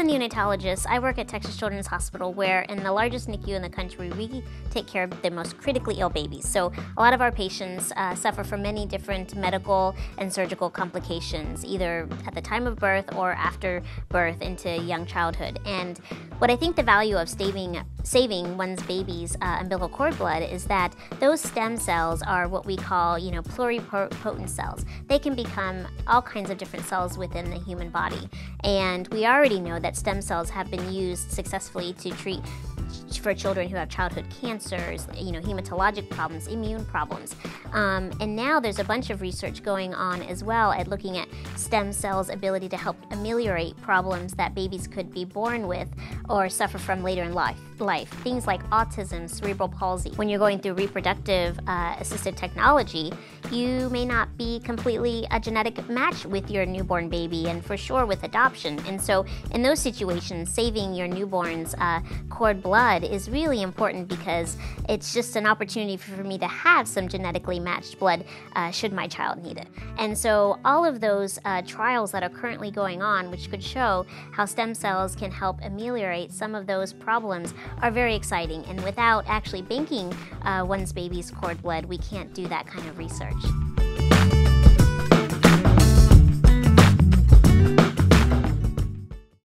neonatologist. I work at Texas Children's Hospital, where in the largest NICU in the country, we take care of the most critically ill babies. So a lot of our patients uh, suffer from many different medical and surgical complications, either at the time of birth or after birth into young childhood. And what I think the value of saving saving one's baby's uh, umbilical cord blood is that those stem cells are what we call, you know, pluripotent cells. They can become all kinds of different cells within the human body. And we already know that stem cells have been used successfully to treat for children who have childhood cancers, you know, hematologic problems, immune problems. Um, and now there's a bunch of research going on as well at looking at stem cells' ability to help ameliorate problems that babies could be born with or suffer from later in life. Life things like autism, cerebral palsy. When you're going through reproductive uh, assisted technology, you may not be completely a genetic match with your newborn baby, and for sure with adoption. And so, in those situations, saving your newborn's uh, cord blood is really important because it's just an opportunity for me to have some genetically matched blood uh, should my child need it. And so, all of those uh, trials that are currently going on, which could show how stem cells can help ameliorate some of those problems, are very exciting. And without actually banking uh, one's baby's cord blood, we can't do that kind of research.